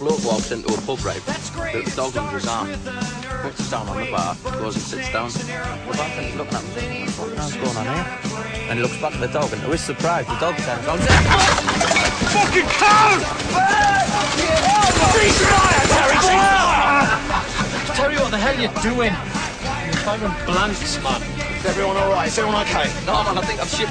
bloke walks into a pub, right? The, the dog under his arm. Puts his down on the bar, goes and sits down. The bartender's looking at him, what the hell's going on here? And he looks back at the dog, and oh, to his surprise, the dog turns around. Fucking cow! Terry, what the hell are you doing? You're firing blanks, man. Is everyone alright? Is everyone okay? No, man, I think I've shit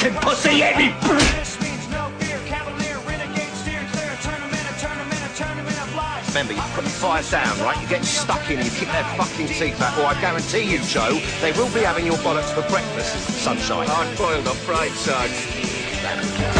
Oh, fucking pussy, eh? hit me! Remember, you put the fires down, right? You get stuck in and you kick their fucking teeth out, or I guarantee you, Joe, they will be having your bollocks for breakfast, sunshine. Hard boiled or fried, Sarge.